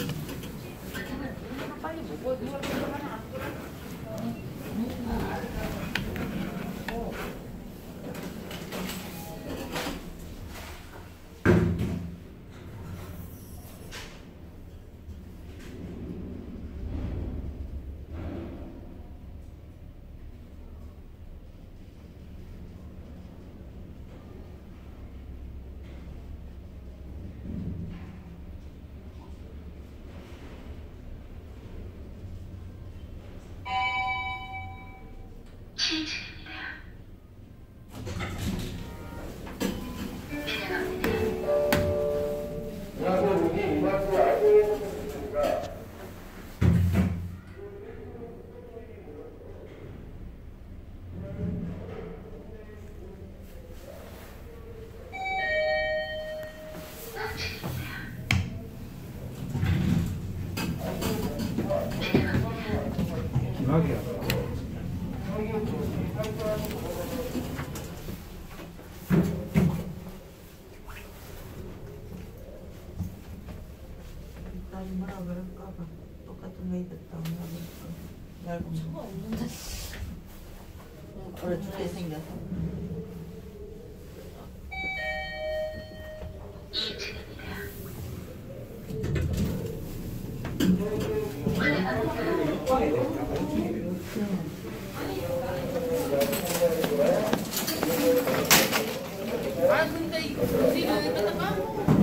Apa ini buku dua 기막이야. 나도 뭐라 그럴까봐. 똑같은 메이드 있다고 뭐라 그럴까 얇은 차가 거 없는데. 얼큰하게 생겨서 아 근데 이거 우리는 뺐다가